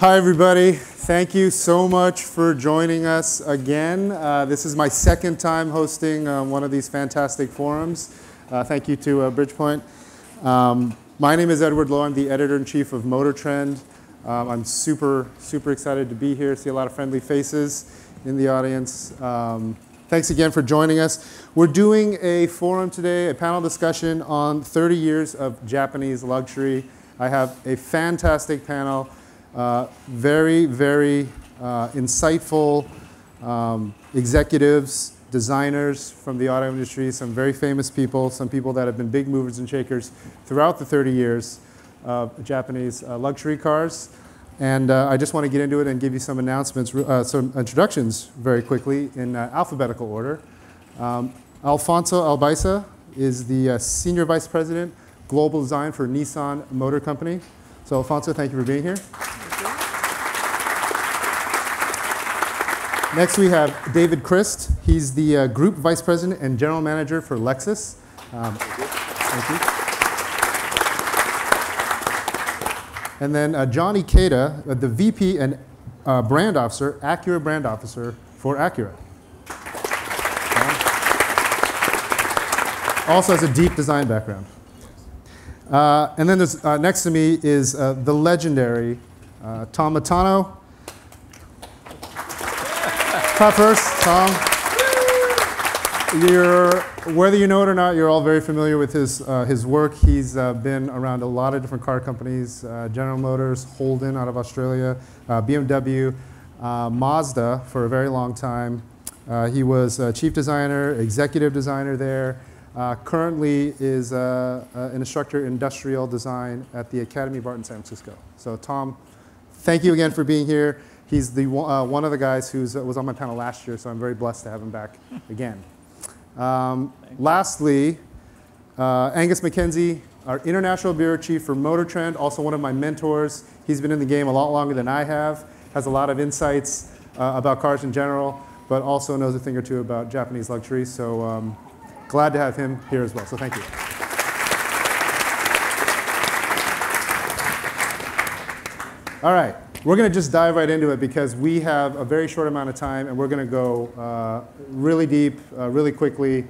Hi, everybody. Thank you so much for joining us again. Uh, this is my second time hosting uh, one of these fantastic forums. Uh, thank you to uh, Bridgepoint. Um, my name is Edward Loh. I'm the editor in chief of Motor Trend. Um, I'm super, super excited to be here. See a lot of friendly faces in the audience. Um, thanks again for joining us. We're doing a forum today, a panel discussion on 30 years of Japanese luxury. I have a fantastic panel. Uh, very, very uh, insightful um, executives, designers from the auto industry, some very famous people, some people that have been big movers and shakers throughout the 30 years of Japanese uh, luxury cars. And uh, I just want to get into it and give you some announcements, uh, some introductions very quickly in uh, alphabetical order. Um, Alfonso Albaisa is the Senior Vice President, Global Design for Nissan Motor Company. So Alfonso, thank you for being here. Next, we have David Christ. He's the uh, Group Vice President and General Manager for Lexus. Um, thank you. And then uh, Jon Ikeda, uh, the VP and uh, Brand Officer, Acura Brand Officer for Acura. Also has a deep design background. Uh, and then uh, next to me is uh, the legendary uh, Tom Matano. First, Tom. You're, whether you know it or not, you're all very familiar with his, uh, his work. He's uh, been around a lot of different car companies, General Motors, Holden out of Australia, BMW, Mazda for a very long time. He was chief designer, executive designer there. Currently is an instructor in industrial design at the Academy of Art in San Francisco. So Tom, thank you again for being here. He's the, uh, one of the guys who uh, was on my panel last year, so I'm very blessed to have him back again. Um, lastly, uh, Angus Mackenzie, our International Bureau Chief for Motor Trend, also one of my mentors. He's been in the game a lot longer than I have, has a lot of insights uh, about cars in general, but also knows a thing or two about Japanese luxury. So um, glad to have him here as well. So thank you. All right. We're going to just dive right into it because we have a very short amount of time and we're going to go uh, really deep, uh, really quickly,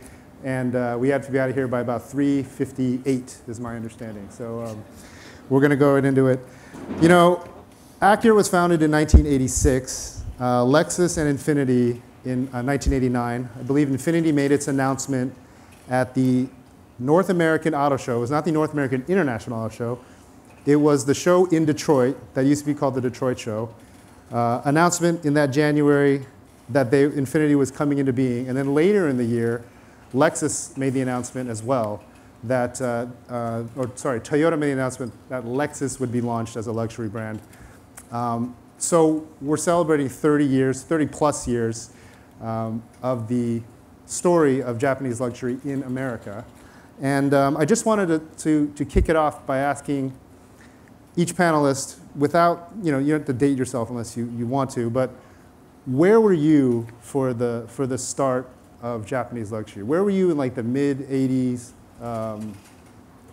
and uh, we have to be out of here by about 3.58 is my understanding. So um, we're going to go right into it. You know, Acura was founded in 1986, uh, Lexus and Infiniti in 1989. Uh, I believe Infiniti made its announcement at the North American Auto Show. It was not the North American International Auto Show, it was the show in Detroit that used to be called the Detroit Show. Uh, announcement in that January that they, Infiniti was coming into being. And then later in the year, Lexus made the announcement as well that, uh, uh, or sorry, Toyota made the announcement that Lexus would be launched as a luxury brand. Um, so we're celebrating 30 years, 30 plus years um, of the story of Japanese luxury in America. And um, I just wanted to, to, to kick it off by asking each panelist, without, you know, you don't have to date yourself unless you, you want to, but where were you for the, for the start of Japanese luxury? Where were you in like the mid 80s, um,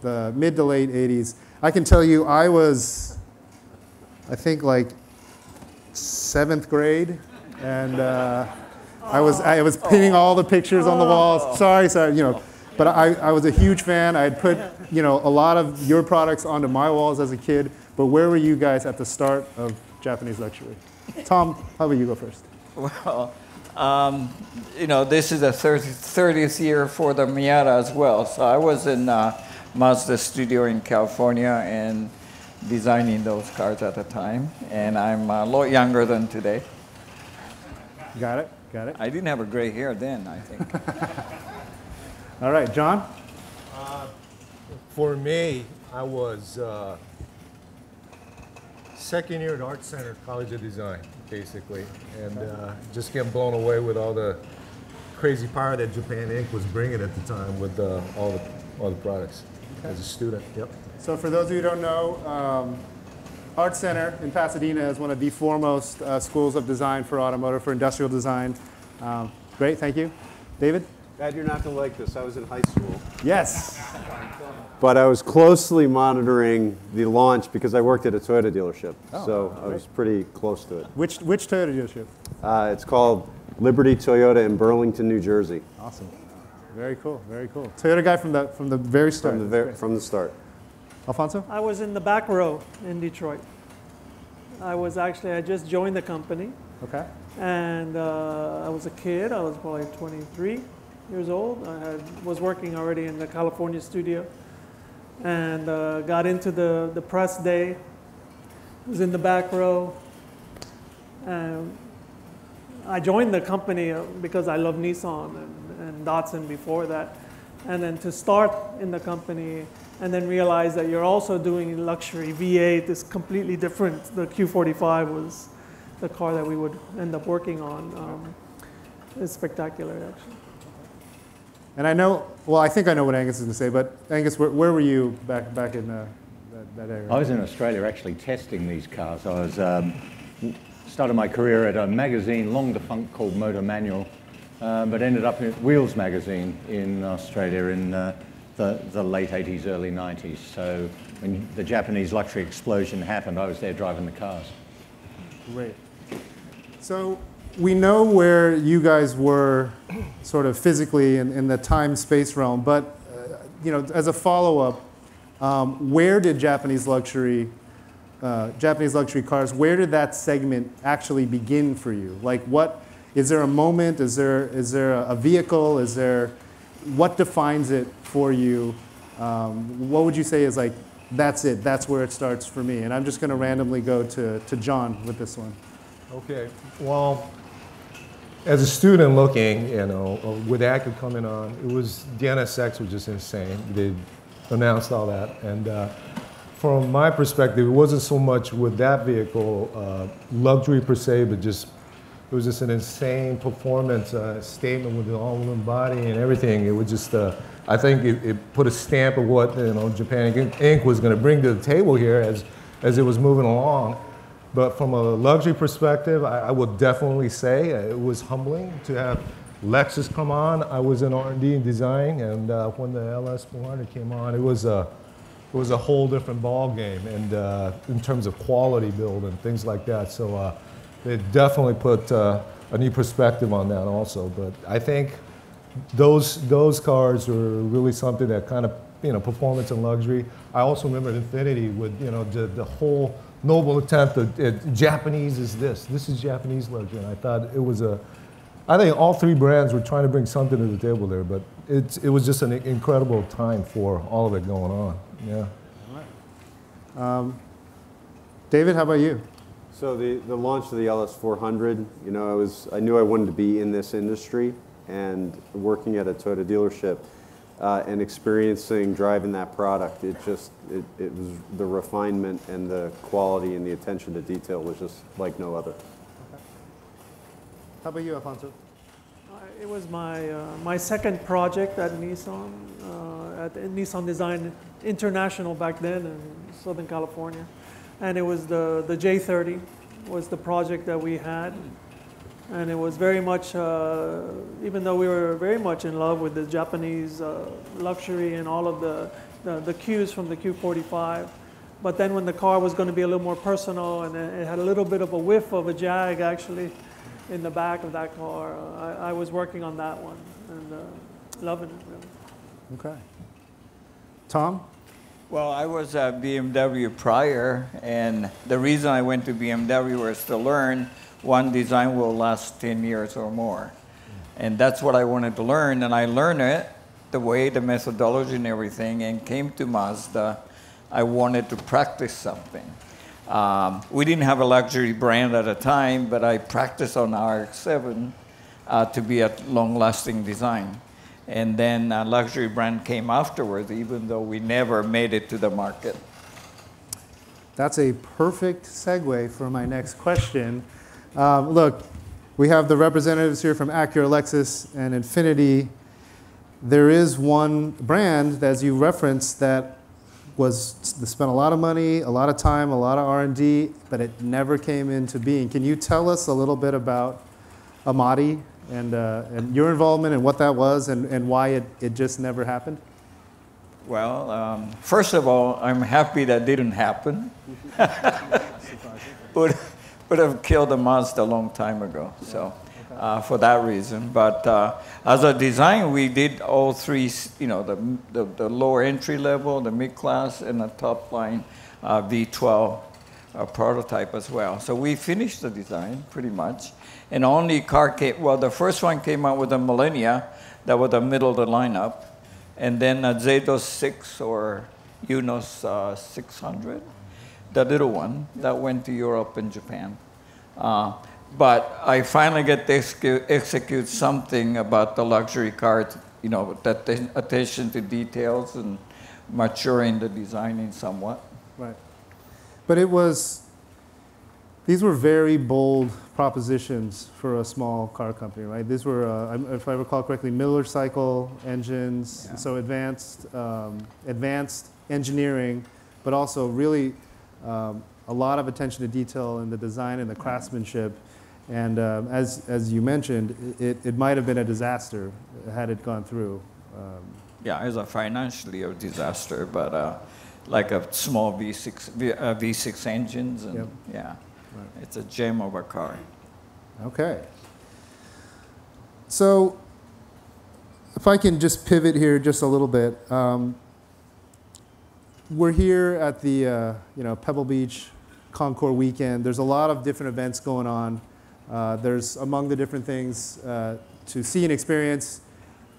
the mid to late 80s? I can tell you I was, I think like seventh grade, and uh, I was I was pinning all the pictures on the walls. Sorry, sorry, you know. But I, I was a huge fan. I had put you know, a lot of your products onto my walls as a kid. But where were you guys at the start of Japanese luxury? Tom, how about you go first? Well, um, you know, this is the 30th year for the Miata as well. So I was in uh, Mazda studio in California and designing those cars at the time. And I'm a lot younger than today. Got it, got it. I didn't have a gray hair then, I think. All right, John? Uh, for me, I was uh, second year at Art Center College of Design, basically, and uh, just getting blown away with all the crazy power that Japan Inc. was bringing at the time with uh, all the all the products okay. as a student. Yep. So for those of you who don't know, um, Art Center in Pasadena is one of the foremost uh, schools of design for automotive, for industrial design. Um, great, thank you. David? Dad, you're not going to like this. I was in high school. Yes. but I was closely monitoring the launch because I worked at a Toyota dealership, Oh, so I was pretty close to it. Which, which Toyota dealership? Uh, it's called Liberty Toyota in Burlington, New Jersey, Awesome. Very cool, very cool. Toyota guy from the, from the very start. from the ver- from the start. Alfonso? I was in the back row in Detroit. I was actually, I just joined the company Okay. and uh, I was a kid. I was probably 23 years old. I had, was working already in the California studio and uh, got into the, the press day. Was in the back row. And I joined the company uh, because I love Nissan and, and Datsun before that. And then to start in the company and then realize that you're also doing luxury V8 is completely different. The Q45 was the car that we would end up working on. Um, it's spectacular, actually. And I know, well, I think I know what Angus is going to say, but Angus, where, where were you back, back in uh, that, that area? I was in Australia actually testing these cars. I was um, started my career at a magazine long defunct called Motor Manual, uh, but ended up at Wheels magazine in Australia in uh, the, the late 80s, early 90s. So when the Japanese luxury explosion happened, I was there driving the cars. Great. So we know where you guys were sort of physically in, in the time space realm, but uh, you know, as a follow up, um, where did Japanese luxury, uh, Japanese luxury cars, where did that segment actually begin for you? Like, what is there a moment? Is there is there a vehicle? Is there what defines it for you? Um, what would you say is like that's it? That's where it starts for me. And I'm just going to randomly go to to John with this one. Okay, well, as a student looking, you know, uh, with Acura coming on, it was, the NSX was just insane. They announced all that. And uh, from my perspective, it wasn't so much with that vehicle, uh, luxury per se, but just, it was just an insane performance uh, statement with the all-in body and everything. It was just, uh, I think it, it put a stamp of what, you know, Japan Inc. was going to bring to the table here as, as it was moving along. But from a luxury perspective, I, I would definitely say it was humbling to have Lexus come on. I was in R&D and design, and uh, when the LS 400 came on, it was a it was a whole different ball game, and uh, in terms of quality build and things like that. So uh, it definitely put uh, a new perspective on that also. But I think those those cars were really something that kind of you know performance and luxury. I also remember Infiniti with you know the, the whole noble attempt at, at Japanese is this. This is Japanese luxury. And I thought it was a, I think all three brands were trying to bring something to the table there, but it's, it was just an incredible time for all of it going on. Yeah. David, how about you? So the, the launch of the LS400, you know, I was I knew I wanted to be in this industry and working at a Toyota dealership uh, and experiencing driving that product. It just it, it was the refinement and the quality and the attention to detail was just like no other. How about you, Alfonso? Uh, It was my, uh, my second project at Nissan, uh, at Nissan Design International back then in Southern California. And it was the, the J30 was the project that we had. And it was very much, uh, even though we were very much in love with the Japanese uh, luxury and all of the, the, the cues from the Q45, but then when the car was going to be a little more personal and it had a little bit of a whiff of a Jag actually in the back of that car, I, I was working on that one and uh, loving it really. Okay. Tom? Well, I was at BMW prior, and the reason I went to BMW was to learn one design will last 10 years or more. And that's what I wanted to learn, and I learned it the way, the methodology, and everything, and came to Mazda. I wanted to practice something. Um, we didn't have a luxury brand at the time, but I practiced on RX-7 uh, to be a long-lasting design. And then a luxury brand came afterwards, even though we never made it to the market. That's a perfect segue for my next question. Um, look, we have the representatives here from Acura, Lexus, and Infiniti. There is one brand, as you referenced, that was that spent a lot of money, a lot of time, a lot of R&D, but it never came into being. Can you tell us a little bit about Amati and, uh, and your involvement and what that was and, and why it, it just never happened? Well, um, first of all, I'm happy that didn't happen. would would have killed the Mazda a long time ago. So, uh, for that reason. But uh, as a design, we did all three. You know, the the, the lower entry level, the mid class, and the top line uh, V12 uh, prototype as well. So we finished the design pretty much, and only car came. Well, the first one came out with the Millennia, that was the middle of the lineup, and then a Xedos 6 or Eunos uh, 600, the little one that went to Europe and Japan. Uh, but I finally get to execute, execute something about the luxury car, you know, that attention to details and maturing the designing somewhat. Right. But it was, these were very bold propositions for a small car company, right? These were, uh, if I recall correctly, Miller cycle engines, yeah. so advanced, um, advanced engineering, but also really um, a lot of attention to detail in the design and the craftsmanship. And um, as, as you mentioned, it, it might have been a disaster had it gone through. Um, yeah, it was a financially a disaster, but uh, like a small V6, v, uh, V6 engines, and yep. yeah, right. it's a gem of a car. Okay. So, if I can just pivot here just a little bit, um, we're here at the uh, you know Pebble Beach Concours weekend. There's a lot of different events going on. Uh, there's among the different things uh, to see and experience,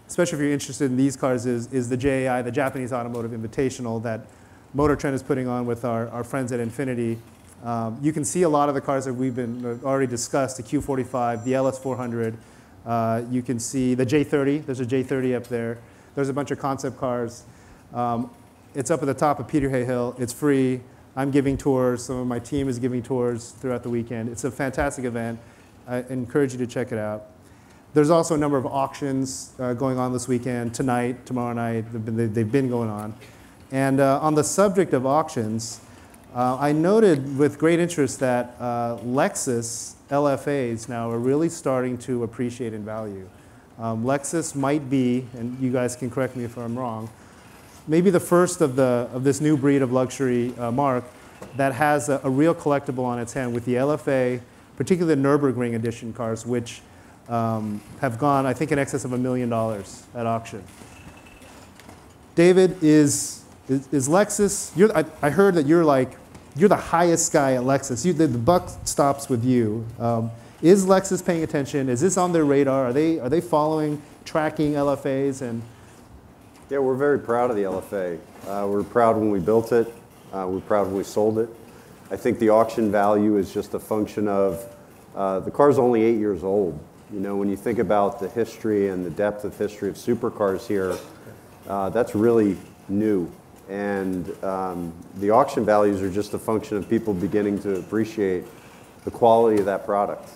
especially if you're interested in these cars, is, is the JAI, the Japanese Automotive Invitational that Motor Trend is putting on with our, our friends at Infiniti. Um, you can see a lot of the cars that we've been uh, already discussed, the Q45, the LS400. Uh, you can see the J30. There's a J30 up there. There's a bunch of concept cars. Um, it's up at the top of Peter Hay Hill. It's free. I'm giving tours. Some of my team is giving tours throughout the weekend. It's a fantastic event. I encourage you to check it out. There's also a number of auctions uh, going on this weekend, tonight, tomorrow night. They've been, they've been going on. And uh, on the subject of auctions, uh, I noted with great interest that uh, Lexus LFAs now are really starting to appreciate in value. Um, Lexus might be, and you guys can correct me if I'm wrong, maybe the first of, the, of this new breed of luxury uh, mark that has a, a, real collectible on its hand with the LFA, particularly the Nürburgring edition cars, which um, have gone, I think, in excess of a million dollars at auction. David, is is, is Lexus, I, I, heard that you're like, you're the highest guy at Lexus. You, the, the, buck stops with you. Um, is Lexus paying attention? Is this on their radar? Are they, are they following, tracking LFAs? And yeah, we're very proud of the LFA. Uh, we're proud when we built it. Uh, we're proud when we sold it. I think the auction value is just a function of uh, the car's only eight years old. You know, when you think about the history and the depth of history of supercars here, uh, that's really new. And um, the auction values are just a function of people beginning to appreciate the quality of that product.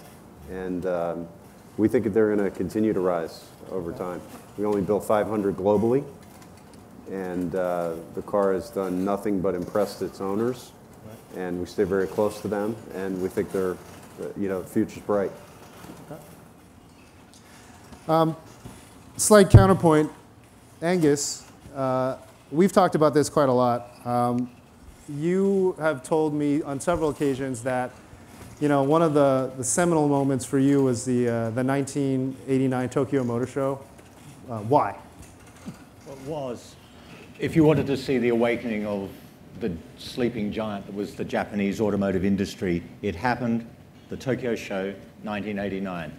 And um, we think that they're going to continue to rise over time. We only built 500 globally, and uh, the car has done nothing but impressed its owners. And we stay very close to them, and we think they're, you know, the future's bright. Um, slight counterpoint, Angus. Uh, we've talked about this quite a lot. Um, you have told me on several occasions that you know, one of the, the seminal moments for you was the, uh, the 1989 Tokyo Motor Show. Uh, why? It was, if you wanted to see the awakening of the sleeping giant that was the Japanese automotive industry, it happened, the Tokyo Show, 1989.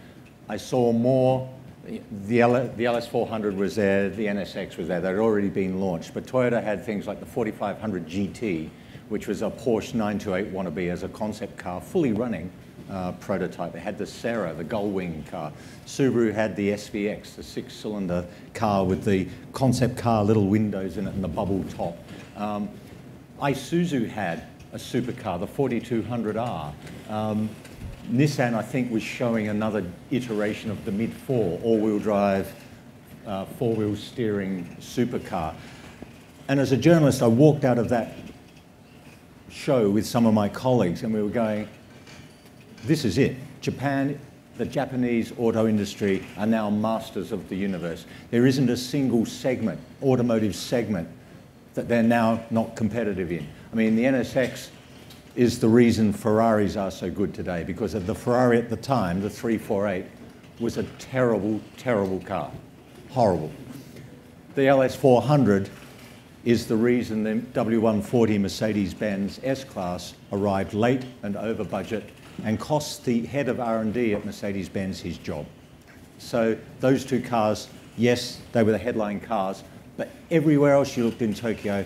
I saw more the, LS400 was there, the NSX was there, they'd already been launched, but Toyota had things like the 4500 GT, which was a Porsche 928 wannabe as a concept car, fully running uh, prototype. It had the Sera, the gull-wing car. Subaru had the SVX, the six-cylinder car with the concept car, little windows in it and the bubble top. Um, Isuzu had a supercar, the 4200R. Um, Nissan, I think, was showing another iteration of the mid-4 all-wheel drive, uh, four-wheel steering supercar. And as a journalist, I walked out of that show with some of my colleagues, and we were going, this is it. Japan, the Japanese auto industry are now masters of the universe. There isn't a single segment, automotive segment, that they're now not competitive in. I mean, the NSX is the reason Ferraris are so good today because of the Ferrari at the time, the 348, was a terrible, terrible car. Horrible. The LS400 is the reason the W140 Mercedes-Benz S-Class arrived late and over budget and cost the head of R&D at Mercedes-Benz his job. So those two cars, yes, they were the headline cars, but everywhere else you looked in Tokyo,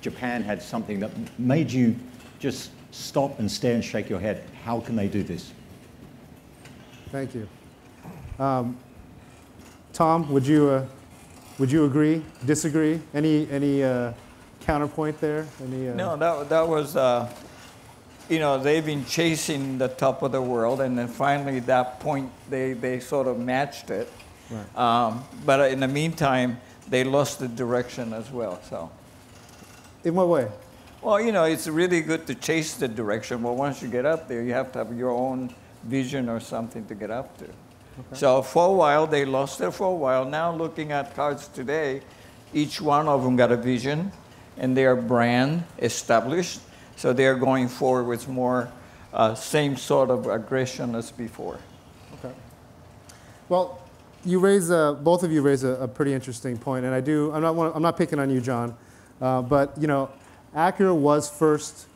Japan had something that made you just stop and stare and shake your head. How can they do this? Thank you. Um, Tom, would you, uh, would you agree, disagree? Any, any uh, counterpoint there? Any, uh, No, that, that was, uh, you know, they've been chasing the top of the world, and then finally that point they, they sort of matched it. Right. Um, but in the meantime, they lost the direction as well. So, In what way? Well, you know, it's really good to chase the direction, but once you get up there, you have to have your own vision or something to get up to. So for a while they lost it for a while. Now looking at cards today, each one of them got a vision, and their brand established. So they're going forward with more uh, same sort of aggression as before. Okay. Well, you raise a, both of you raise a, a pretty interesting point, and I do. I'm not. I'm not picking on you, John, uh, but you know, Acura was first,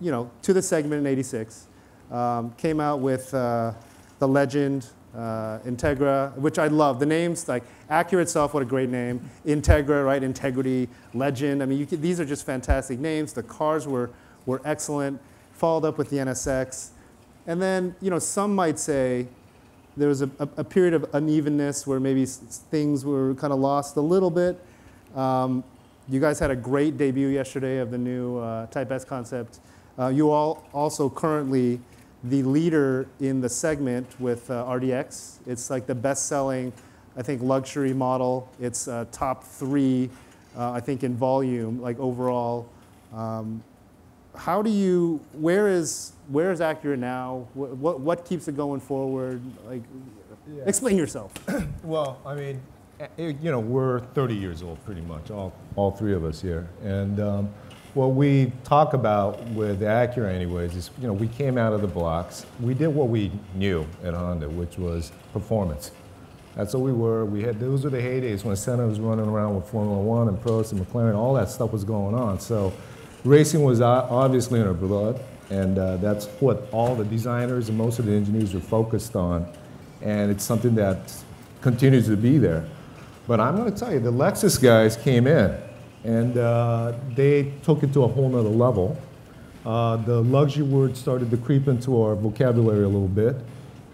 you know, to the segment in '86. Um, came out with uh, the Legend, uh, Integra, which I love. The names like Acura itself, what a great name. Integra, right? Integrity, Legend. I mean, you could, these are just fantastic names. The cars were were excellent. Followed up with the NSX, and then you know, some might say there was a, a, a period of unevenness where maybe things were kind of lost a little bit. Um, you guys had a great debut yesterday of the new uh, Type S concept. Uh, you all also currently the leader in the segment with uh, RDX. It's like the best-selling, I think, luxury model. It's uh, top three, uh, I think, in volume, like overall. Um, how do you where is where is Acura now? What, what, what keeps it going forward? Like, explain yourself. Well, I mean, you know, we're 30 years old pretty much, all, all three of us here. And um, what we talk about with Acura anyways is, you know, we came out of the blocks. We did what we knew at Honda, which was performance. That's what we were. We had, those were the heydays when Senna was running around with Formula One and Prost and McLaren, all that stuff was going on. So racing was obviously in our blood, and uh, that's what all the designers and most of the engineers were focused on. And it's something that continues to be there. But I'm going to tell you, the Lexus guys came in, and uh, they took it to a whole nother level. Uh, the luxury word started to creep into our vocabulary a little bit.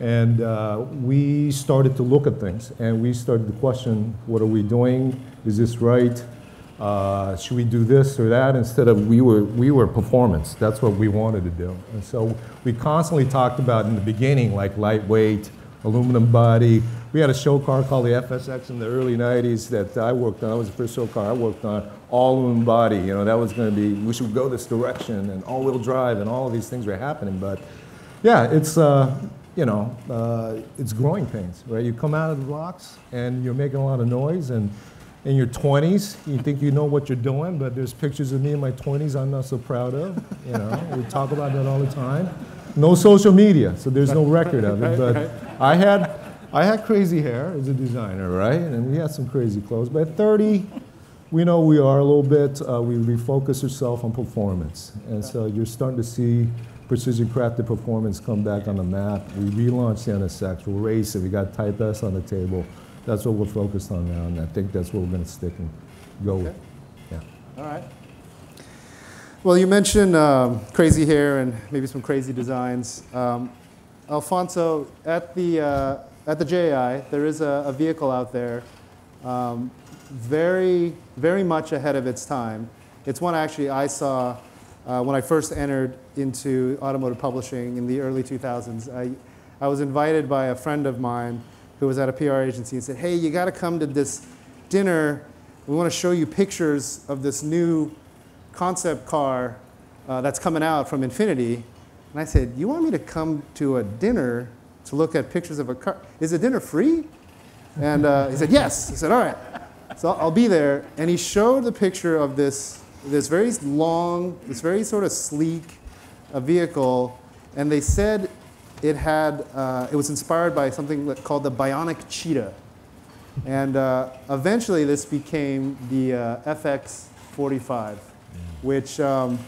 And uh, we started to look at things and we started to question what are we doing? Is this right? Uh, should we do this or that? Instead of we were, we were performance. That's what we wanted to do. And so we constantly talked about in the beginning, like lightweight, aluminum body. We had a show car called the FSX in the early 90s that I worked on. That was the first show car I worked on. All aluminum body. You know, that was going to be, we should go this direction and all wheel drive and all of these things were happening. But yeah, it's, uh, you know, uh, it's growing pains, right? You come out of the blocks and you're making a lot of noise, and in your 20s, you think you know what you're doing, but there's pictures of me in my 20s I'm not so proud of. You know, we talk about that all the time. No social media, so there's no record of it. But I had, I had crazy hair as a designer, right? And we had some crazy clothes. But at 30, we know we are a little bit, uh, we refocus ourselves on performance. And so you're starting to see precision crafted performance come back on the map. We relaunched the NSX, we'll race it, we got Type S on the table. That's what we're focused on now, and I think that's what we're going to stick and go with. Yeah. All right. Well, you mentioned um, crazy hair and maybe some crazy designs. Um, Alfonso, at the, uh, at the JI, there is a, a vehicle out there um, very, very much ahead of its time. It's one actually I saw uh, when I first entered into automotive publishing in the early 2000s. I, I was invited by a friend of mine who was at a PR agency and said, Hey, you got to come to this dinner. We want to show you pictures of this new concept car uh, that's coming out from Infiniti. And I said, You want me to come to a dinner to look at pictures of a car? Is the dinner free? And uh, he said, Yes. He said, All right. so I'll be there, and he showed the picture of this this very long, this very sort of sleek uh, vehicle, and they said it had uh, it was inspired by something called the Bionic Cheetah, and uh, eventually this became the uh, FX45, which. Um,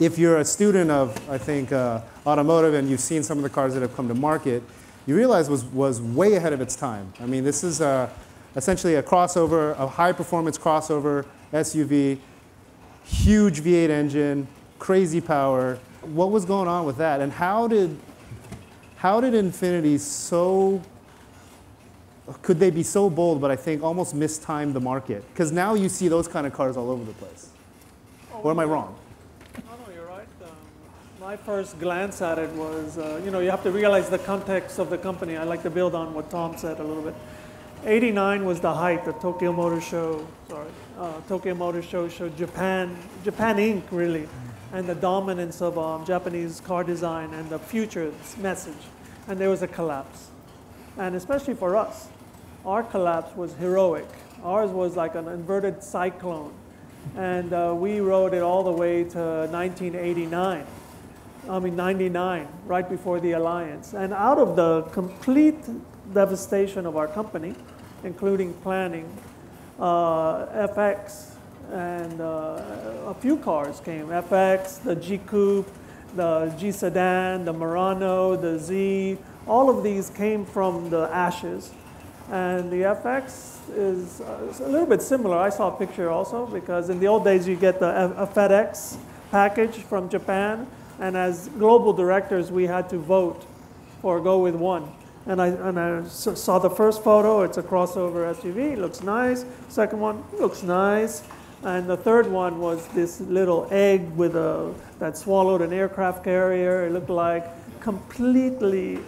if you're a student of, I think, uh, automotive and you've seen some of the cars that have come to market, you realize was, was way ahead of its time. I mean, this is uh, essentially a crossover, a high performance crossover SUV, huge V8 engine, crazy power. What was going on with that? And how did, how did Infiniti so, could they be so bold, but I think almost mistime the market? Because now you see those kind of cars all over the place. Or am I wrong? No, no, you're right. Um, my first glance at it was, uh, you know, you have to realize the context of the company. I like to build on what Tom said a little bit. 89 was the height, the Tokyo Motor Show, sorry, uh, Tokyo Motor Show showed Japan, Japan Inc. really, and the dominance of um, Japanese car design and the future message. And there was a collapse. And especially for us, our collapse was heroic. Ours was like an inverted cyclone. And uh, we rode it all the way to 1989. I mean, 99, right before the alliance. And out of the complete devastation of our company, including planning, uh, FX and uh, a few cars came. FX, the G Coupe, the G Sedan, the Murano, the Z, all of these came from the ashes. And the FX is uh, a little bit similar. I saw a picture also because in the old days you get the a FedEx package from Japan, and as global directors we had to vote or go with one. And I, and I saw the first photo, it's a crossover SUV, it looks nice. Second one, looks nice. And the third one was this little egg with a, that swallowed an aircraft carrier. It looked like completely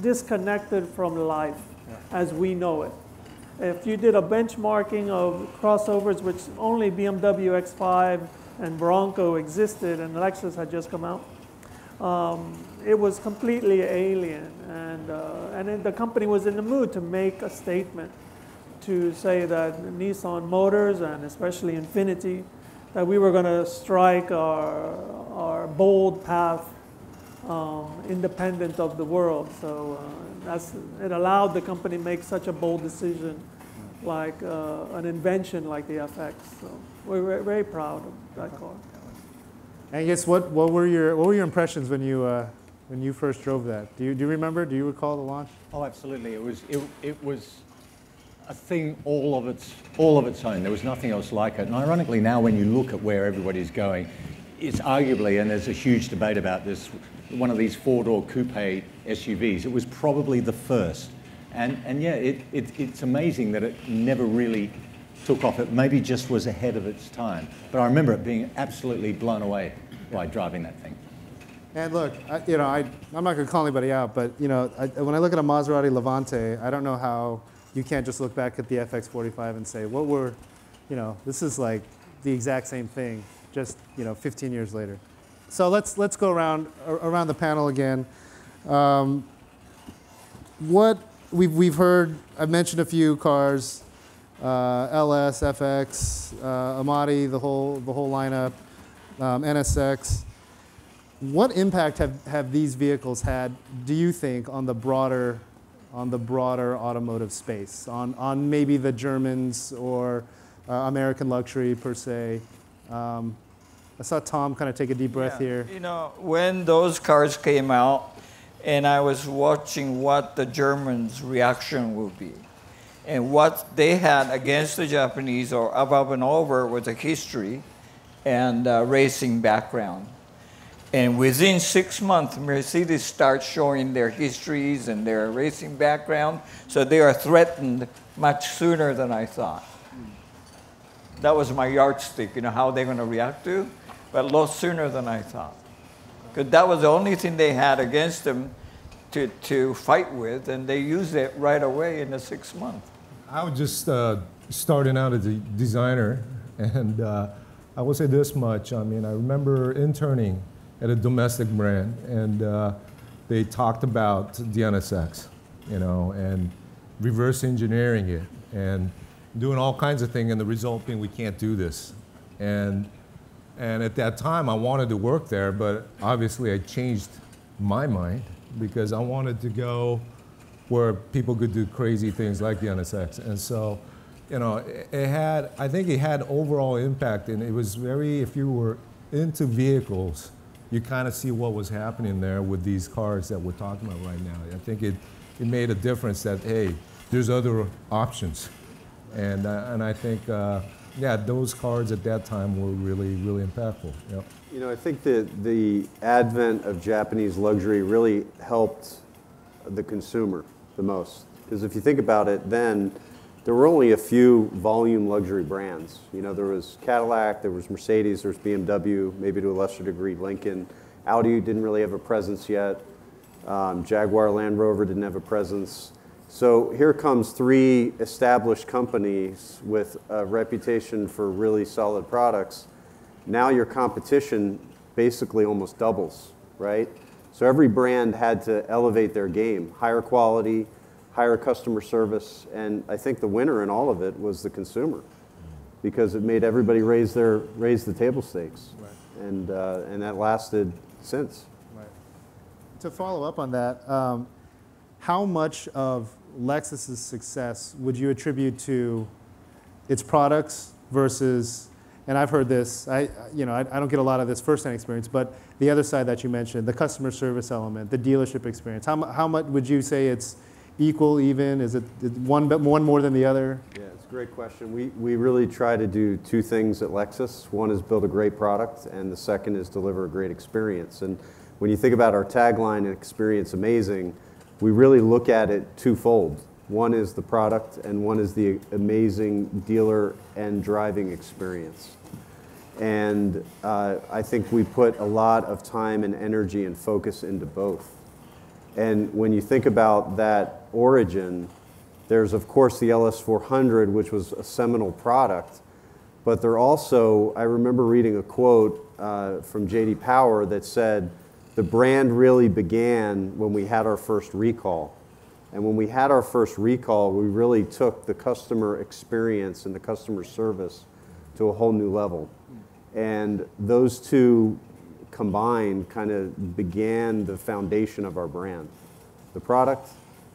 disconnected from life as we know it. If you did a benchmarking of crossovers, which only BMW X5 and Bronco existed, and Lexus had just come out, um, it was completely alien. And, uh, and the company was in the mood to make a statement to say that Nissan Motors and especially Infiniti, that we were going to strike our, our bold path um, independent of the world. So uh, that's, it allowed the company make such a bold decision, like uh, an invention like the FX. So we're ve- very proud of that car. And guess what, what were your what were your impressions when you uh, when you first drove that? Do you do you remember? Do you recall the launch? Oh, absolutely. It was it, it was a thing all of its all of its own. There was nothing else like it. And ironically, now when you look at where everybody's going, it's arguably, and there's a huge debate about this, one of these four-door coupe SUVs. It was probably the first. And and yeah, it, it it's amazing that it never really took off. It maybe just was ahead of its time. But I remember it being absolutely blown away by driving that thing. And look, I, you know, I, I'm not going to call anybody out, but you know, I, when I look at a Maserati Levante, I don't know how you can't just look back at the FX45 and say, what were, you know, this is like the exact same thing, just you know, 15 years later. So let's let's go around around the panel again. Um, what we've we've heard, I've mentioned a few cars, uh, LS, FX, uh, Amati, the whole the whole lineup, um, NSX. What impact have, have these vehicles had, do you think, on the broader, on the broader automotive space, on, on maybe the Germans or uh, American luxury per se? Um, I saw Tom kind of take a deep breath Yeah, here. You know, when those cars came out, and I was watching what the Germans' reaction would be, and what they had against the Japanese or above and over was a history and uh, racing background. And within six months, Mercedes starts showing their histories and their racing background, so they are threatened much sooner than I thought. That was my yardstick, you know, how they're going to react to, but a lot sooner than I thought. Because that was the only thing they had against them to, to fight with, and they used it right away in the six months. I was just uh, starting out as a designer, and uh, I will say this much. I mean, I remember interning at a domestic brand, and uh, they talked about the NSX, you know, and reverse engineering it. And doing all kinds of things, and the result being we can't do this. And and at that time, I wanted to work there, but obviously I changed my mind because I wanted to go where people could do crazy things like the NSX. And so, you know, it, had, I think it had overall impact, and it was very, if you were into vehicles, you kind of see what was happening there with these cars that we're talking about right now. I think it, it made a difference that, hey, there's other options. And, uh, and I think, uh, yeah, those cars at that time were really, really impactful. Yep. You know, I think that the advent of Japanese luxury really helped the consumer the most. Because if you think about it, then there were only a few volume luxury brands. You know, there was Cadillac, there was Mercedes, there was BMW, maybe to a lesser degree Lincoln. Audi didn't really have a presence yet. Um, Jaguar Land Rover didn't have a presence. So here comes three established companies with a reputation for really solid products. Now your competition basically almost doubles, right? So every brand had to elevate their game, higher quality, higher customer service, and I think the winner in all of it was the consumer, because it made everybody raise their raise the table stakes, Right. and uh, and that lasted since. Right. To follow up on that, um, how much of Lexus's success would you attribute to its products versus, and I've heard this, I, you know, I, I don't get a lot of this firsthand experience, but the other side that you mentioned, the customer service element, the dealership experience, how, how much would you say it's equal, even? Is it one, one more than the other? Yeah, it's a great question. We, we really try to do two things at Lexus. One is build a great product, and the second is deliver a great experience. And when you think about our tagline, Experience Amazing, we really look at it twofold. One is the product, and one is the amazing dealer and driving experience. And uh, I think we put a lot of time and energy and focus into both. And when you think about that origin, there's of course the LS400, which was a seminal product, but there also, I remember reading a quote uh, from JD Power that said, the brand really began when we had our first recall. And when we had our first recall, we really took the customer experience and the customer service to a whole new level. And those two combined kind of began the foundation of our brand the product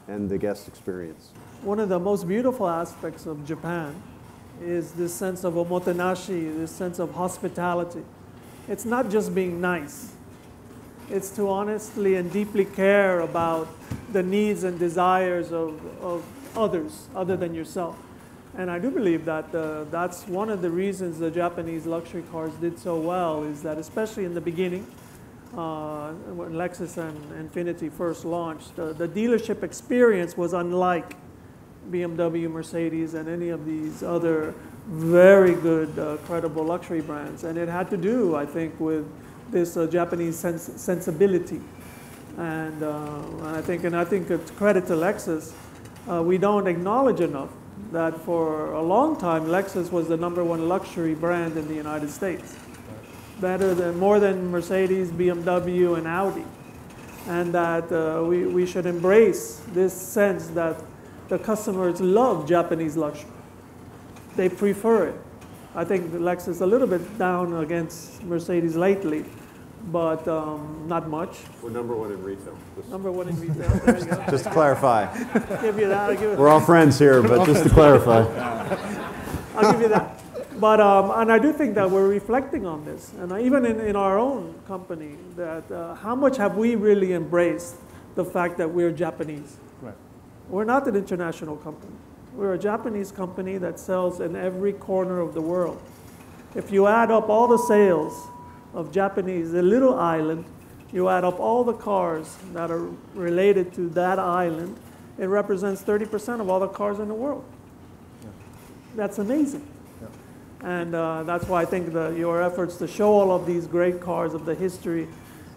and the guest experience. One of the most beautiful aspects of Japan is this sense of omotenashi, this sense of hospitality. It's not just being nice, it's to honestly and deeply care about the needs and desires of, of others other than yourself. And I do believe that uh, that's one of the reasons the Japanese luxury cars did so well, is that especially in the beginning, uh, when Lexus and Infiniti first launched, uh, the dealership experience was unlike BMW, Mercedes, and any of these other very good, uh, credible luxury brands. And it had to do, I think, with this uh, Japanese sens- sensibility. And, uh, and I think, and I think it's credit to Lexus. Uh, we don't acknowledge enough that for a long time, Lexus was the number one luxury brand in the United States, better than more than Mercedes, BMW, and Audi, and that uh, we, we should embrace this sense that the customers love Japanese luxury. They prefer it. I think Lexus is a little bit down against Mercedes lately, but um, not much. We're number one in retail. Just, Number one in retail. There you go. just to clarify. give you that. I'll give, it, We're all friends here, but just to clarify. I'll give you that. But um, and I do think that we're reflecting on this, and even in, in our own company, that uh, how much have we really embraced the fact that we're Japanese? Right. We're not an international company. We're a Japanese company that sells in every corner of the world. If you add up all the sales of Japanese, the little island, you add up all the cars that are related to that island, it represents 30% of all the cars in the world. That's amazing. And uh, that's why I think the, your efforts to show all of these great cars of the history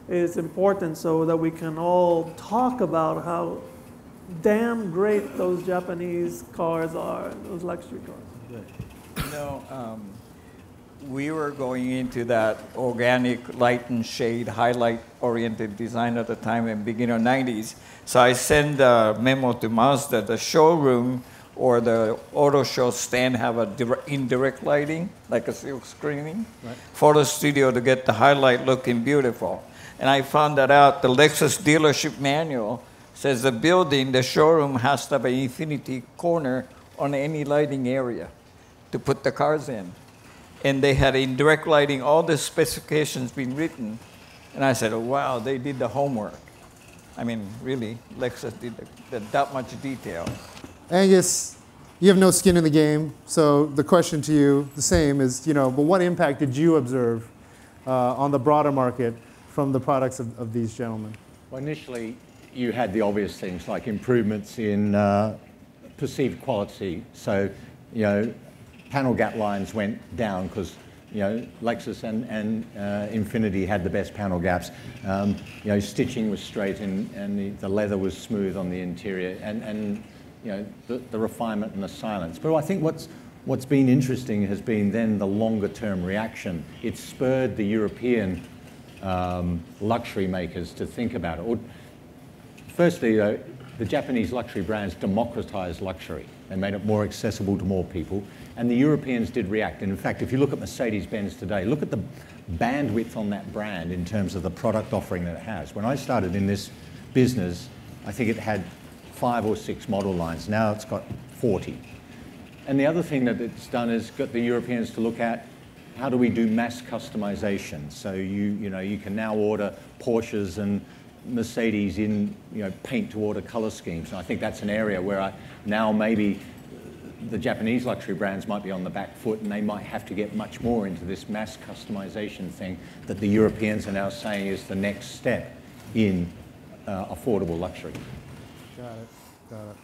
is important so that we can all talk about how damn great those Japanese cars are, those luxury cars. You know, um, we were going into that organic light and shade, highlight oriented design at the time in beginning of 90s. So I sent a memo to Mazda. The showroom or the auto show stand have a direct, indirect lighting, like a silk screening. Right. Photo studio to get the highlight looking beautiful. And I found that out. The Lexus dealership manual says the building, the showroom has to have an infinity corner on any lighting area to put the cars in. And they had in direct lighting, all the specifications been written. And I said, oh, wow, they did the homework. I mean, really, Lexus did the, the, that much detail. Angus, you have no skin in the game, so the question to you, the same, is you know, but what impact did you observe uh, on the broader market from the products of, of these gentlemen? Well, initially, you had the obvious things like improvements in uh, perceived quality. So, you know, panel gap lines went down because you know, Lexus and, and uh, Infiniti had the best panel gaps. Um, you know, stitching was straight and, and the, the leather was smooth on the interior and, and you know, the, the refinement and the silence. But I think what's, what's been interesting has been then the longer term reaction. It spurred the European um, luxury makers to think about it. Or, firstly, the Japanese luxury brands democratized luxury. They made it more accessible to more people. And the Europeans did react. And in fact, if you look at Mercedes Benz today, look at the bandwidth on that brand in terms of the product offering that it has. When I started in this business, I think it had five or six model lines. Now it's got 40. And the other thing that it's done is got the Europeans to look at how do we do mass customization. So you, you know, you can now order Porsches and Mercedes in you know, paint to order color schemes. And I think that's an area where I, now maybe the Japanese luxury brands might be on the back foot and they might have to get much more into this mass customization thing that the Europeans are now saying is the next step in uh, affordable luxury. Got it. Got it.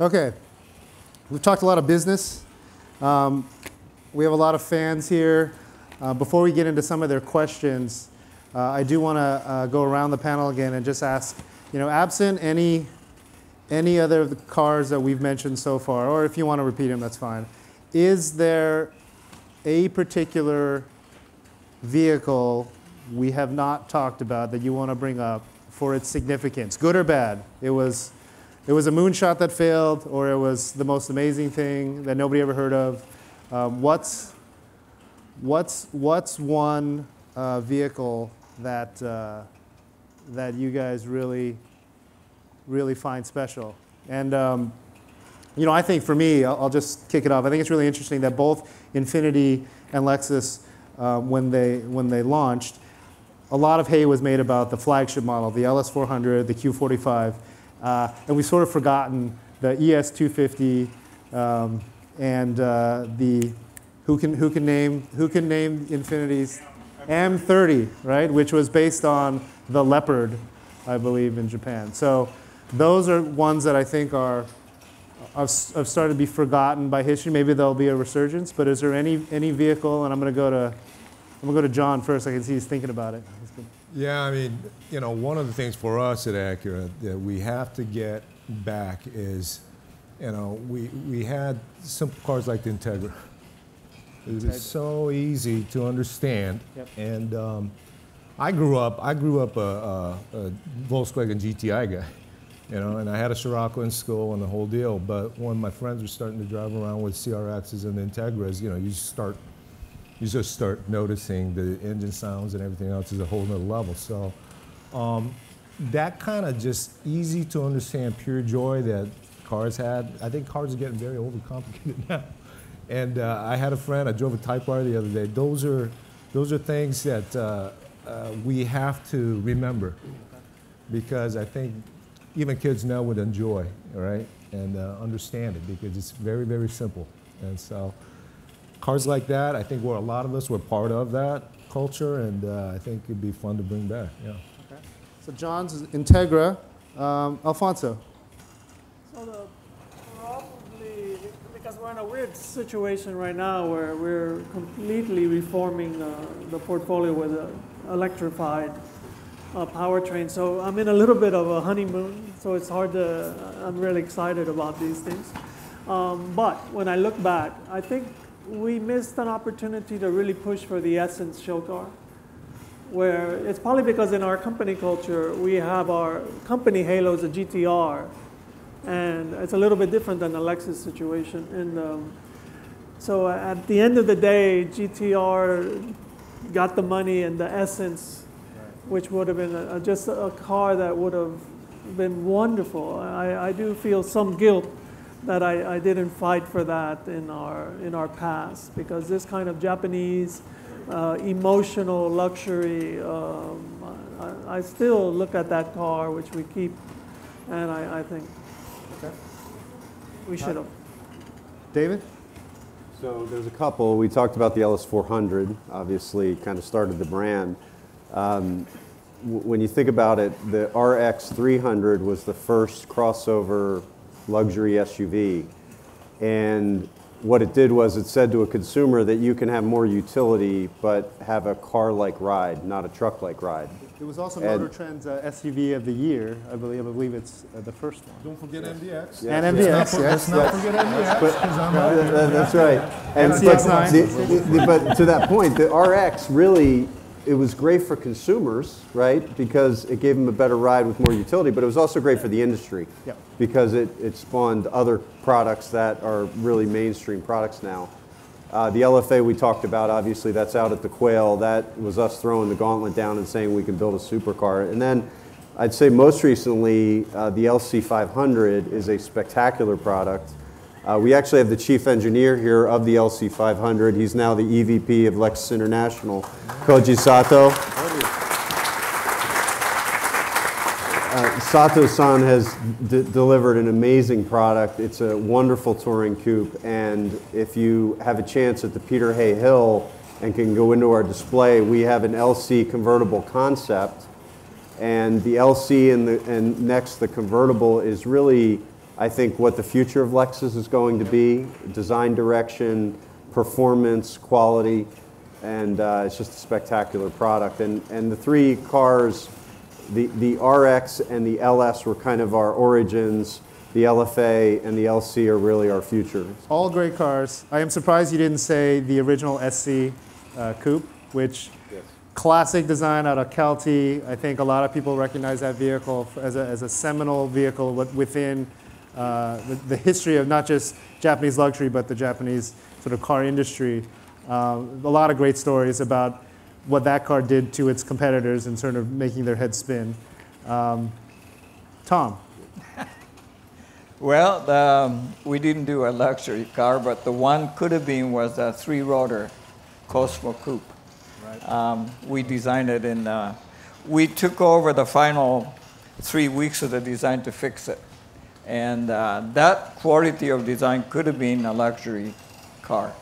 Okay. We've talked a lot of business. Um, we have a lot of fans here. Uh, before we get into some of their questions, uh, I do want to uh, go around the panel again and just ask, you know, absent any any other of the cars that we've mentioned so far, or if you want to repeat them, that's fine. Is there a particular vehicle we have not talked about that you want to bring up for its significance, good or bad? It was, it was a moonshot that failed, or it was the most amazing thing that nobody ever heard of. Um, what's, what's, what's one uh, vehicle that, uh, that you guys really really find special. And, um, you know, I think for me, I'll, I'll, just kick it off. I think it's really interesting that both Infiniti and Lexus, uh, when, they, when they launched, a lot of hay was made about the flagship model, the LS400, the Q45, uh, and we've sort of forgotten the ES250 um, and uh, the who can who can name who can name Infiniti's M30, right, which was based on the Leopard, I believe, in Japan. So those are ones that I think are have, started to be forgotten by history. Maybe there'll be a resurgence. But is there any any vehicle? And I'm going to go to I'm going to go to Jon first. I can see he's thinking about it. Yeah, I mean, you know, one of the things for us at Acura that we have to get back is, you know, we we had simple cars like the Integra. It was so easy to understand, yep. and um, I grew up. I grew up a, a, a Volkswagen GTI guy you know, and I had a Scirocco in school and the whole deal. But when my friends were starting to drive around with CRXs and Integras, you know, you start, you just start noticing the engine sounds and everything else is a whole nother level. So um, that kind of just easy to understand pure joy that cars had. I think cars are getting very overcomplicated now. And uh, I had a friend. I drove a Type R the other day. Those are, those are things that uh, uh, we have to remember, because I think even kids now would enjoy, all right, and uh, understand it because it's very, very simple. And so, cars like that, I think where a lot of us were part of that culture, and uh, I think it'd be fun to bring back. Yeah. Okay. So Jon's Integra, um, Alfonso. So the, probably because we're in a weird situation right now where we're completely reforming uh, the portfolio with an electrified uh, powertrain. So I'm in a little bit of a honeymoon, so it's hard to, I'm really excited about these things. Um, but when I look back, I think we missed an opportunity to really push for the Essence show car. Where it's probably because in our company culture, we have our company halos, a GTR, and it's a little bit different than the Lexus situation. And um, so at the end of the day, GTR got the money and the essence, which would have been a, a- just a car that would have been wonderful. I, I do feel some guilt that I, I didn't fight for that in our in our past because this kind of Japanese uh, emotional luxury. Um, I, I still look at that car, which we keep, and I, I think we should have. David? So there's a couple. We talked about the LS400, obviously, kind of started the brand. Um, w- when you think about it, the RX 300 was the first crossover luxury SUV. And what it did was it said to a consumer that you can have more utility, but have a car like ride, not a truck like ride. It was also And- Motor Trend's uh, SUV of the year, I believe. I believe it's uh, the first one. Don't forget MDX. And Yes. MDX, yes. Let's not forget MDX. But- 'cause I'm Th- out th- That's right. And CX-9. but, the- the- but to that point, the RX really, it was great for consumers, right? Because it gave them a better ride with more utility, but it was also great for the industry. Yep. Because it, it spawned other products that are really mainstream products now. Uh, the LFA we talked about, obviously, that's out at the Quail. That was us throwing the gauntlet down and saying we can build a supercar. And then I'd say most recently, uh, the LC500 is a spectacular product. Uh, we actually have the chief engineer here of the LC500. He's now the EVP of Lexus International, Koji Sato. Uh, Sato-san has delivered an amazing product. It's a wonderful touring coupe, and if you have a chance at the Peter Hay Hill and can go into our display, we have an LC convertible concept, and the LC and, the, and next the convertible is really, I think, what the future of Lexus is going to be: design direction, performance, quality, and uh, it's just a spectacular product. And and the three cars the, the RX and the LS were kind of our origins. The LFA and the LC are really our future. All great cars. I am surprised you didn't say the original SC uh, coupe, which classic design out of Calty. I think a lot of people recognize that vehicle as a, as a seminal vehicle wi- within uh, the, the history of not just Japanese luxury, but the Japanese sort of car industry. Uh, a lot of great stories about what that car did to its competitors and sort of making their heads spin. Um, Tom, Well, um, we didn't do a luxury car, but the one could have been was a three-rotor Cosmo Coupe. Um, we designed it in. Uh, we took over the final three weeks of the design to fix it, and uh, that quality of design could have been a luxury car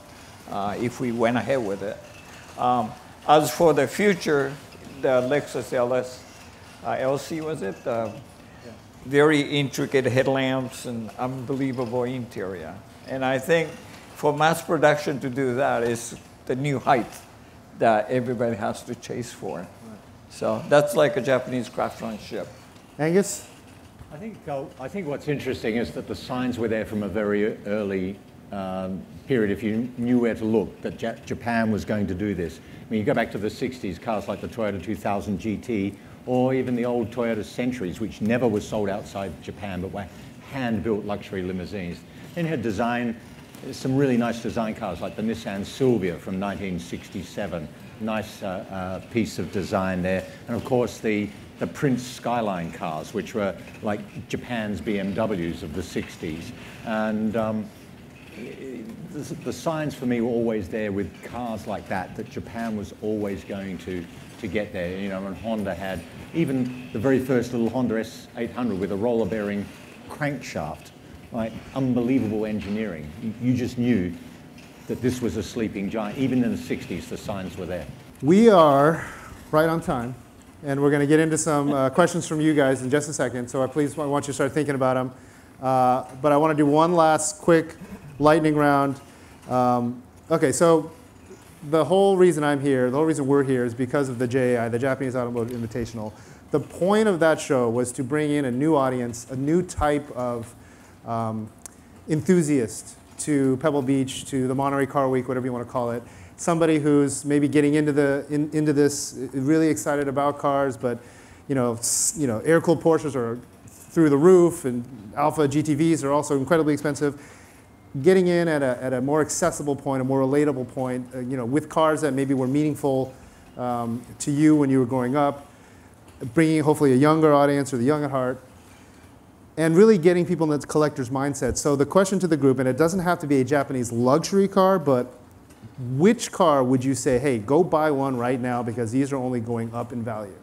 uh, if we went ahead with it. Um, as for the future, the Lexus LS, uh, LC was it? Uh, very intricate headlamps and unbelievable interior. And I think for mass production to do that is the new height that everybody has to chase for. So that's like a Japanese craftsmanship. Angus? I think, uh, I think what's interesting is that the signs were there from a very early um, period, if you knew where to look, that Ja- Japan was going to do this. I mean, you go back to the 60s, cars like the Toyota 2000 GT, or even the old Toyota Centuries, which never was sold outside Japan, but were hand-built luxury limousines. Then had design, some really nice design cars, like the Nissan Silvia from 1967. Nice uh, uh, piece of design there. And of course, the the Prince Skyline cars, which were like Japan's BMWs of the 60s. And um, the, the signs for me were always there with cars like that, that Japan was always going to, to get there. You know, and Honda had even the very first little Honda S800 with a roller bearing crankshaft, like unbelievable engineering. You, you just knew that this was a sleeping giant. Even in the 60s, the signs were there. We are right on time, and we're going to get into some uh, questions from you guys in just a second. So I please I want you to start thinking about them. Uh, but I want to do one last quick lightning round. Um, okay, so the whole reason I'm here, the whole reason we're here, is because of the JAI, the Japanese Automotive Invitational. The point of that show was to bring in a new audience, a new type of um, enthusiast to Pebble Beach, to the Monterey Car Week, whatever you want to call it. Somebody who's maybe getting into the in, into this, really excited about cars, but you know, you know, air-cooled Porsches are through the roof, and Alfa GTVs are also incredibly expensive. Getting in at a, at a more accessible point, a more relatable point, uh, you know, with cars that maybe were meaningful um, to you when you were growing up, bringing hopefully a younger audience or the young at heart, and really getting people in the collector's mindset. So the question to the group, and it doesn't have to be a Japanese luxury car, but which car would you say, hey, go buy one right now because these are only going up in value?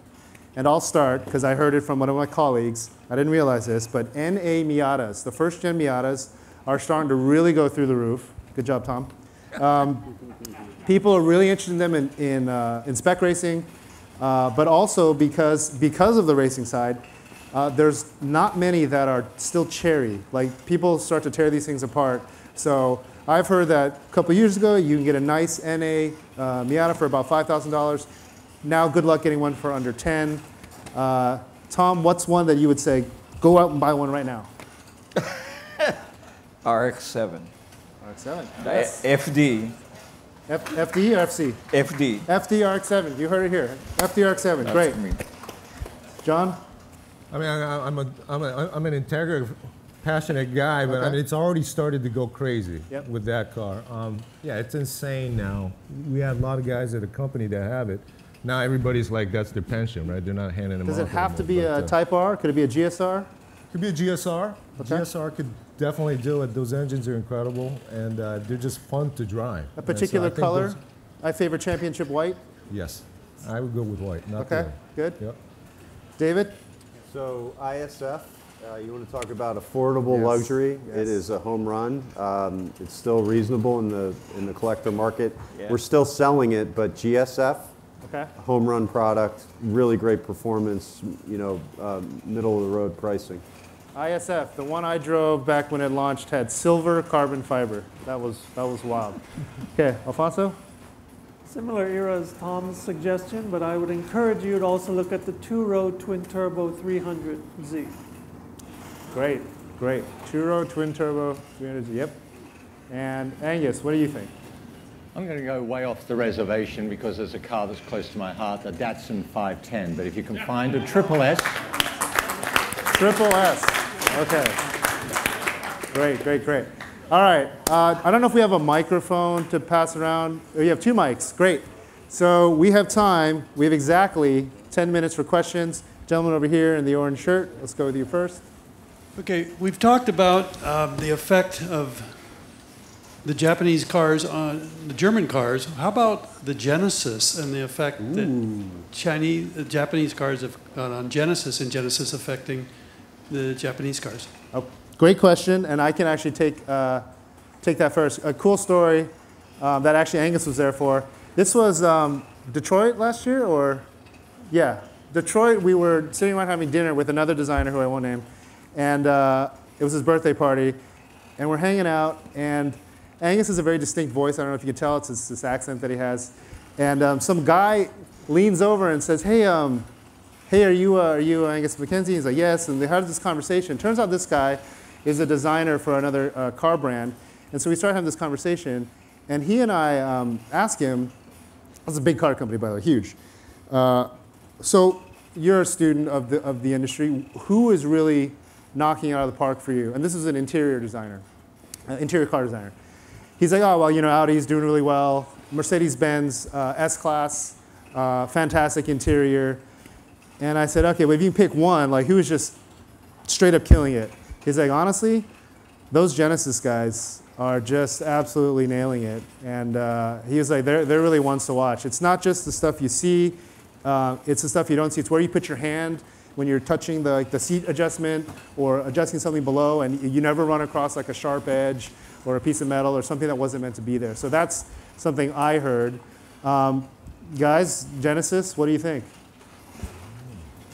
And I'll start because I heard it from one of my colleagues. I didn't realize this, but NA Miatas, the first gen Miatas, are starting to really go through the roof. Good job, Tom. Um, people are really interested in them in, in, uh, in spec racing, uh, but also because, because of the racing side, uh, there's not many that are still cherry. Like people start to tear these things apart. So I've heard that a couple years ago you can get a nice NA uh, Miata for about $5,000. Now good luck getting one for under 10. Uh, Tom, what's one that you would say, go out and buy one right now? RX-7. RX-7. FD. F- FD or FC? FD. FD RX-7. You heard it here. FD RX-7. That's Great. me. Jon? I mean, I, I'm, a, I'm, a, I'm an integrative, passionate guy, but I mean, it's already started to go crazy Yep. with that car. Um, yeah, it's insane now. We had a lot of guys at the company that have it. Now everybody's like, that's their pension, right? They're not handing them Does off it have to anymore, be a uh, Type R? Could it be a GSR? Could be a GSR. Okay. GSR could definitely do it. Those engines are incredible, and uh, they're just fun to drive. A And so I particular color? those- I favor championship white. yes, I would go with white. Not Okay, the- good. Yep. David? So ISF, uh, you want to talk about affordable Yes, luxury? yes. It is a home run. Um, it's still reasonable in the in the collector market. Yeah. We're still selling it, but GSF, Okay. home run product, really great performance. You know, um, middle of the road pricing. ISF, the one I drove back when it launched, had silver carbon fiber. That was that was wild. Okay, Alfonso. Similar era as Tom's suggestion, but I would encourage you to also look at the two-row twin-turbo 300Z. Great, great. Two-row twin turbo, 300. Yep. And Angus, what do you think? I'm going to go way off the reservation because there's a car that's close to my heart, the Datsun 510. But if you can find a triple S, Triple S. Okay. Great, great, great. All right. Uh, I don't know if we have a microphone to pass around. Oh, you have two mics. Great. So we have time. We have exactly 10 minutes for questions. Gentleman over here in the orange shirt. Let's go with you first. Okay, we've talked about um, the effect of the Japanese cars on the German cars. How about the Genesis and the effect that Chinese, the Japanese cars have got on Genesis and Genesis affecting the Japanese cars? Oh, great question, and I can actually take, uh, take that first. A cool story um, that actually Angus was there for. This was um, Detroit last year, or yeah, Detroit. We were sitting around having dinner with another designer who I won't name, and uh, it was his birthday party, and we're hanging out. And Angus has a very distinct voice. I don't know if you can tell. It's this, this accent that he has. And um, some guy leans over and says, "Hey, um, hey, are you, uh, are you Angus Mackenzie? He's like, yes. And they had this conversation. Turns out this guy is a designer for another uh, car brand. And so we started having this conversation. And he and I um, asked him, it's a big car company, by the way, huge. Uh, so you're a student of the, of the industry. Who is really knocking it out of the park for you? And this is an interior designer, uh, interior car designer. He's like, oh, well, you know, Audi's doing really well. Mercedes-Benz uh, S-Class, uh, fantastic interior. And I said, okay, well, if you pick one, like who is just straight up killing it? He's like, honestly, those Genesis guys are just absolutely nailing it. And uh, he was like, they're, they're really ones to watch. It's not just the stuff you see, uh, it's the stuff you don't see. It's where you put your hand when you're touching the, like, the seat adjustment or adjusting something below, and you never run across like a sharp edge or a piece of metal or something that wasn't meant to be there. So that's something I heard. Um, guys, Genesis, what do you think?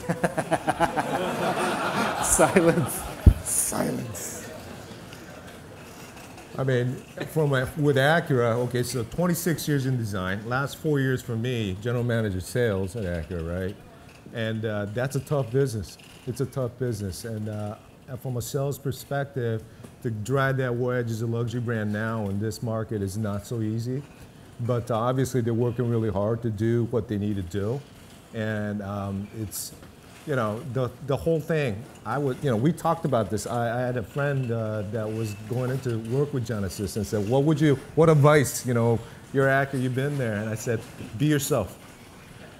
Silence. Silence. I mean, from a, with Acura, okay, so 26 years in design, last four years for me, general manager sales at Acura, right? And uh, that's a tough business. It's a tough business. And uh, from a sales perspective, to drive that wedge as a luxury brand now in this market is not so easy. But uh, obviously, they're working really hard to do what they need to do. And um, it's, you know, the, the whole thing, I would, you know, we talked about this. I, I had a friend uh, that was going into work with Genesis and said, what would you, what advice, you know, you're actor, you've been there. And I said, be yourself.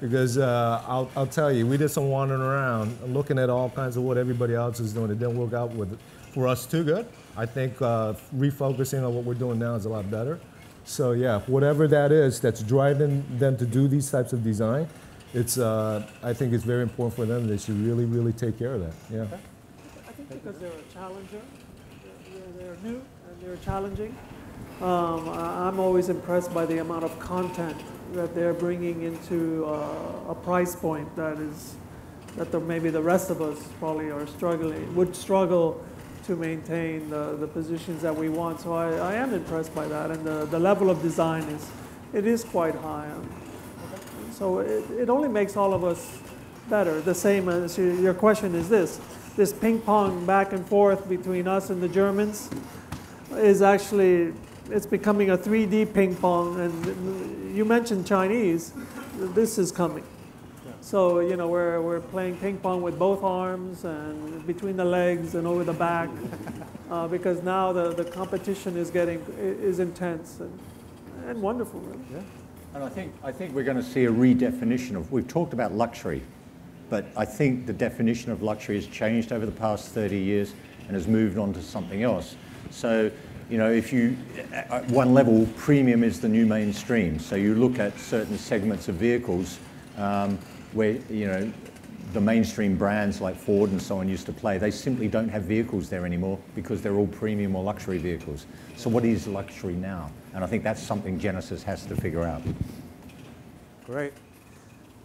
Because uh, I'll, I'll tell you, we did some wandering around, looking at all kinds of what everybody else is doing. It didn't work out with, for us too good. I think uh, refocusing on what we're doing now is a lot better. So yeah, whatever that is that's driving them to do these types of design, it's, uh, I think it's very important for them. They should really, really take care of that. Yeah. I think because they're a challenger, they're, new and they're challenging. Um, I'm always impressed by the amount of content that they're bringing into uh, a price point that is that the, maybe the rest of us probably are struggling would struggle to maintain the, the positions that we want. So I, I am impressed by that, and the, the level of design is it is quite high. So it, it only makes all of us better. The same as your, your question is this: this ping pong back and forth between us and the Germans is actually it's becoming a 3D ping pong. And you mentioned Chinese, this is coming. So you know we're we're playing ping pong with both arms and between the legs and over the back, uh, because now the, the competition is getting is intense and, and wonderful. Really. Yeah. And I think, I think we're going to see a redefinition of, we've talked about luxury, but I think the definition of luxury has changed over the past 30 years and has moved on to something else. So, you know, if you, at one level, premium is the new mainstream. So you look at certain segments of vehicles um, where, you know, the mainstream brands like Ford and so on used to play, they simply don't have vehicles there anymore because they're all premium or luxury vehicles. So what is luxury now? And I think that's something Genesis has to figure out. Great.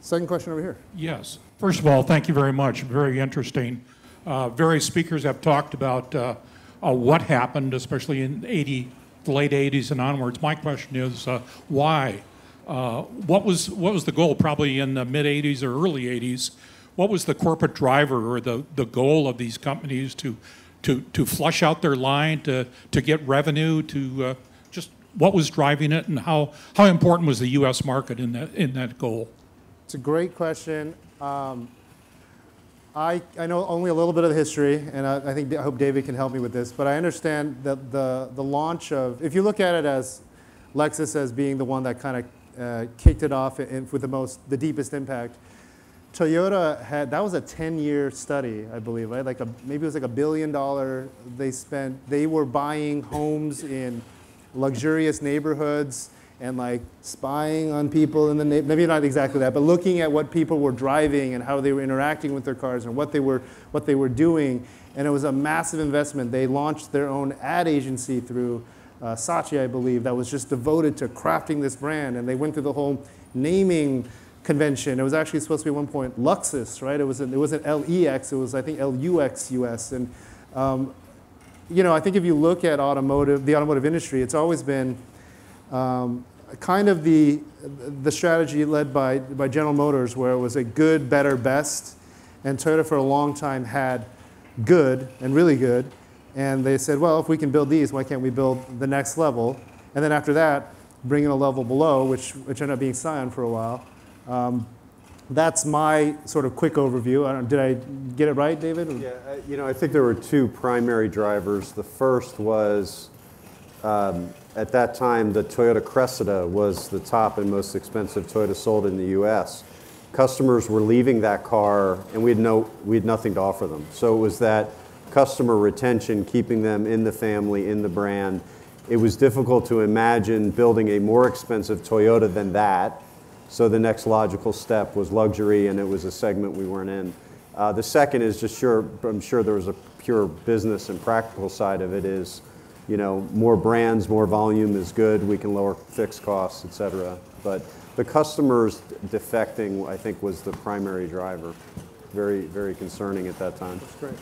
Second question over here. Yes. First of all, thank you very much. Very interesting. Uh, various speakers have talked about uh, uh, what happened, especially in 80, the late 80s and onwards. My question is uh, why? Uh, what was what was the goal? Probably in the mid 80s or early 80s. What was the corporate driver or the, the goal of these companies to to to flush out their line to to get revenue to uh, just what was driving it and how how important was the U.S. market in that in that goal? It's a great question. Um, I, I know only a little bit of the history, and I, I, think I hope David can help me with this. But I understand that the the launch of, if you look at it as Lexus as being the one that kind of uh, kicked it off in, with the most, the deepest impact. Toyota had that was a 10-year study, I believe, right? Like a, maybe it was like a billion dollar. They spent. They were buying homes in luxurious neighborhoods and like spying on people in the maybe not exactly that, but looking at what people were driving and how they were interacting with their cars and what they were what they were doing. And it was a massive investment. They launched their own ad agency through uh, Saatchi, I believe, that was just devoted to crafting this brand. And they went through the whole naming convention. It was actually supposed to be at one point Luxus, right? It, was an, it wasn't LEX, it was, I think, LUXUS. And, um, you know, I think if you look at automotive, the automotive industry, it's always been um, kind of the, the strategy led by, by General Motors, where it was a good, better, best. And Toyota for a long time had good and really good. And they said, well, if we can build these, why can't we build the next level? And then after that, bring in a level below, which, which ended up being Scion for a while. Um, that's my sort of quick overview. I did I get it right, David? Yeah, you know, I think there were two primary drivers. The first was um, at that time, the Toyota Cressida was the top and most expensive Toyota sold in the U.S. Customers were leaving that car, and we had no, we had nothing to offer them. So it was that customer retention, keeping them in the family, in the brand. It was difficult to imagine building a more expensive Toyota than that. So the next logical step was luxury, and it was a segment we weren't in. Uh, the second is just sure, I'm sure there was a pure business and practical side of it is, you know, more brands, more volume is good. We can lower fixed costs, et cetera. But the customers defecting, I think, was the primary driver. Very, very concerning at that time. That's great.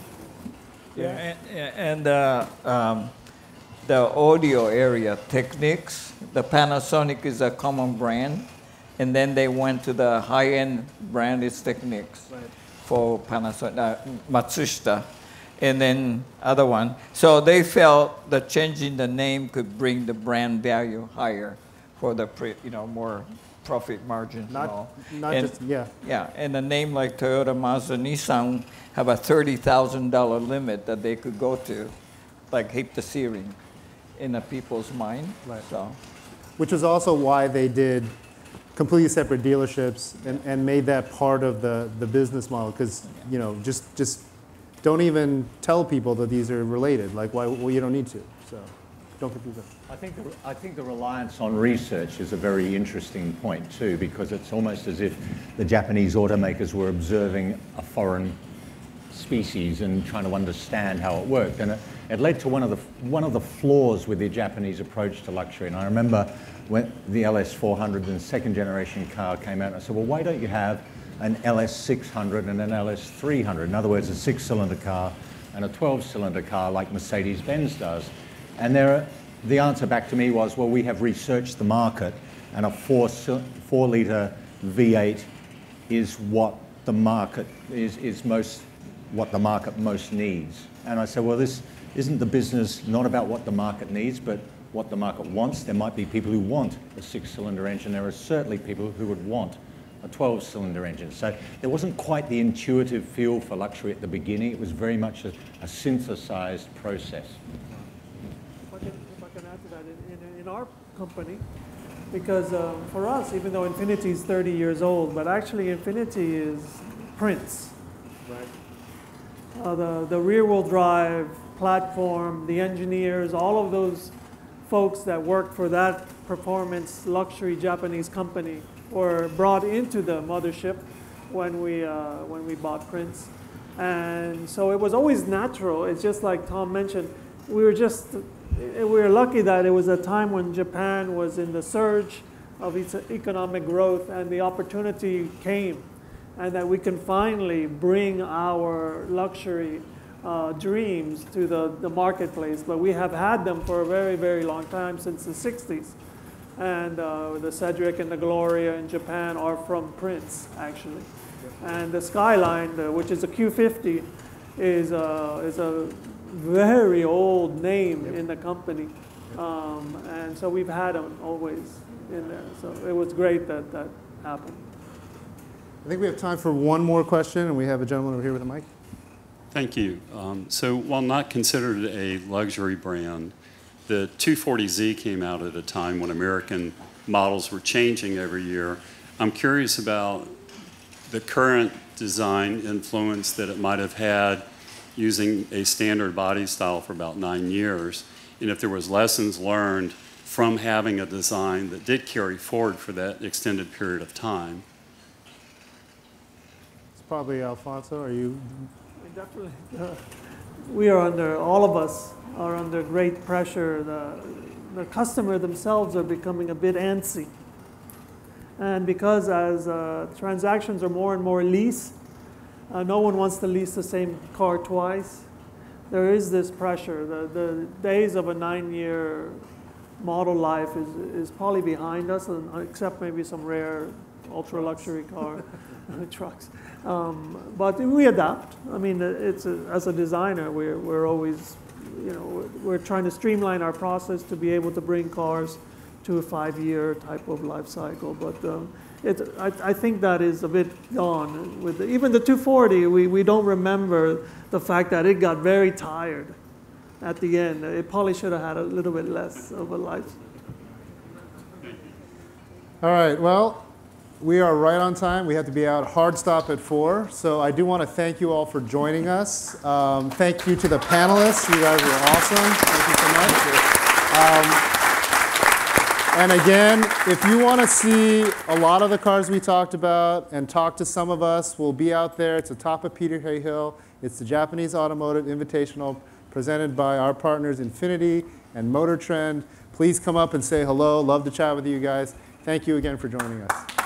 Yeah, and, and uh, um, the audio area, Technics, the Panasonic is a common brand, and then they went to the high-end brand is Technics right. for Panasonic, uh, Matsushita, and then other one. So they felt that changing the name could bring the brand value higher for the pre, you know more profit margins and Not, all. not And- just, yeah. Yeah, and a name like Toyota, Mazda, Nissan have a thirty thousand dollar limit that they could go to, like hit the ceiling in a people's mind. Right. So, Which is also why they did completely separate dealerships and, and made that part of the, the business model. Because, you know, just, just don't even tell people that these are related. Like, why, well, you don't need to. So don't confuse them. I think, the, I think the reliance on research is a very interesting point too, because it's almost as if the Japanese automakers were observing a foreign species and trying to understand how it worked. And it, it led to one of, the, one of the flaws with the Japanese approach to luxury. And I remember when the LS400, the second generation car, came out, I said, well, why don't you have an LS600 and an LS300? In other words, a six cylinder car and a 12 cylinder car like Mercedes Benz does. And there, the answer back to me was, well, we have researched the market, and a four, four litre V8 is what the market is, is most what the market most needs. And I said, well, this isn't the business not about what the market needs, but what the market wants. There might be people who want a six-cylinder engine. There are certainly people who would want a 12-cylinder engine. So there wasn't quite the intuitive feel for luxury at the beginning. It was very much a, a synthesized process. If I can, if I can add to that, in, in, in our company, because um, for us, even though Infiniti is 30 years old, but actually Infiniti is Prince. Right. Uh, the, the rear wheel drive platform, the engineers, all of those folks that worked for that performance luxury Japanese company were brought into the mothership when we, uh, when we bought Prince. And so it was always natural. It's just like Tom mentioned, we were just, we were lucky that it was a time when Japan was in the surge of its economic growth and the opportunity came and that we can finally bring our luxury uh, dreams to the, the marketplace. But we have had them for a very, very long time, since the 60s. And uh, the Cedric and the Gloria in Japan are from Prince, actually. And the Skyline, the, which is a Q50, is a, is a very old name in the company. Um, and so we've had them always in there. So it was great that that happened. I think we have time for one more question, and we have a gentleman over here with a mic. Thank you. Um, so, while not considered a luxury brand, the 240Z came out at a time when American models were changing every year. I'm curious about the current design influence that it might have had using a standard body style for about nine years, and if there was lessons learned from having a design that did carry forward for that extended period of time. It's probably Alfonso. Are you? I mean, Definitely. Uh, we are under, all of us are under great pressure. The, the customer themselves are becoming a bit antsy. And because as uh, transactions are more and more lease, uh, no one wants to lease the same car twice. There is this pressure. The, the days of a nine-year model life is, is probably behind us, and, except maybe some rare ultra-luxury car trucks. Um, but we adapt. I mean, it's a, as a designer, we're, we're always, you know, we're, trying to streamline our process to be able to bring cars to a five-year type of life cycle. But um, it, I, I think that is a bit gone. With the, even the 240, we, we don't remember the fact that it got very tired at the end. It probably should have had a little bit less of a life. All right. Well, we are right on time. We have to be out hard stop at four. So I do want to thank you all for joining us. Um, thank you to the panelists. You guys were awesome. Thank you so much. Um, and again, if you want to see a lot of the cars we talked about and talk to some of us, we'll be out there. It's the top of Peter Hay Hill. It's the Japanese Automotive Invitational presented by our partners Infiniti and Motor Trend. Please come up and say hello. Love to chat with you guys. Thank you again for joining us.